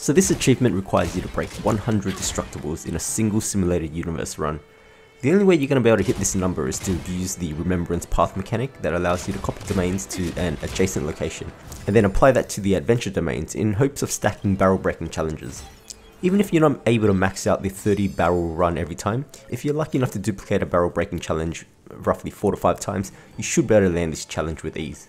So this achievement requires you to break 100 Destructibles in a single simulated universe run. The only way you're going to be able to hit this number is to use the Remembrance Path mechanic that allows you to copy domains to an adjacent location, and then apply that to the adventure domains in hopes of stacking barrel breaking challenges. Even if you're not able to max out the 30 barrel run every time, if you're lucky enough to duplicate a barrel breaking challenge roughly 4 to 5 times, you should be able to land this challenge with ease.